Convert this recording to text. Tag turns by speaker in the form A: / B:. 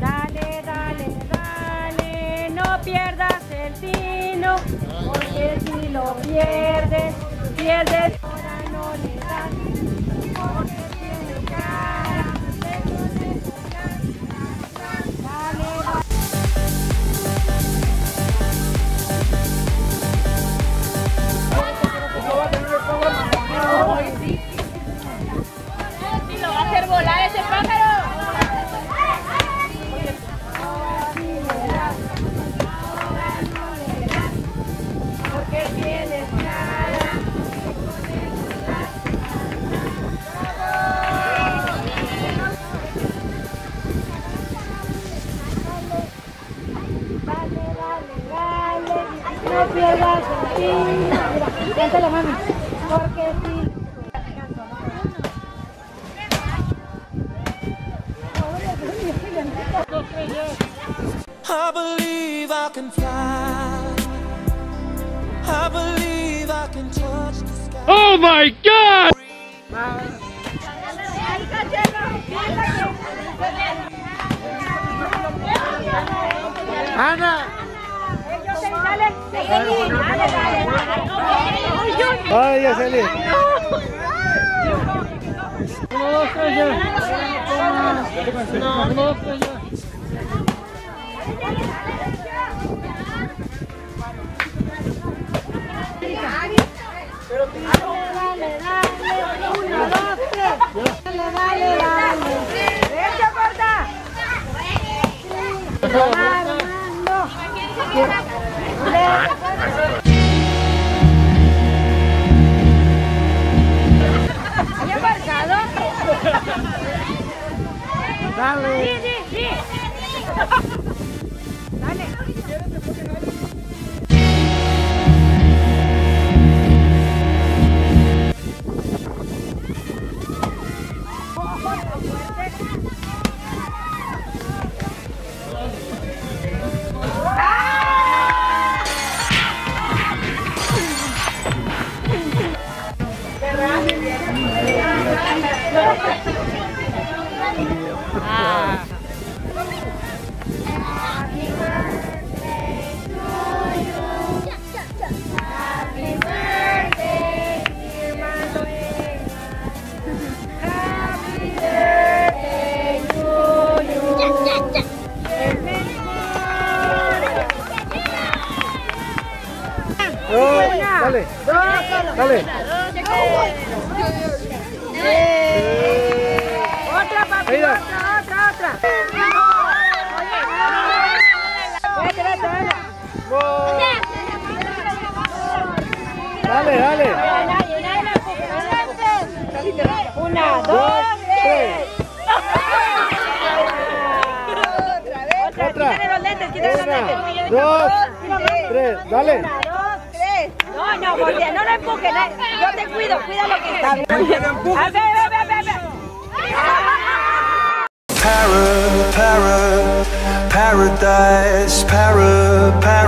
A: Dale, dale, dale, no pierdas el tino, porque si lo pierdes, pierdes.
B: Hacer volar ese pájaro.
A: no pierdas el tino. Cántale, mami, porque si...
C: I believe I can fly. I believe I can touch the sky.
D: Oh my god! Ana.
A: Dale, dale, dale, dale.
D: Ay, ya salí. Uno, dos, tres, ya. Uno, dos, tres, ya.
A: Dale. Sí, sí, sí. Dale.
D: Dale.
A: Otra, papi, otra, otra, otra.
D: Dale, dale.
A: Una, dos, tres.
D: Otra.
A: Quítale los lentes, quítale los lentes.
D: Dos, tres. Dale.
A: No, no, voltea, no lo empujes. no. Yo te cuido, cuida lo que está. A ver, ve, ve, ve, ve.
C: Para, para, paradise, para, para.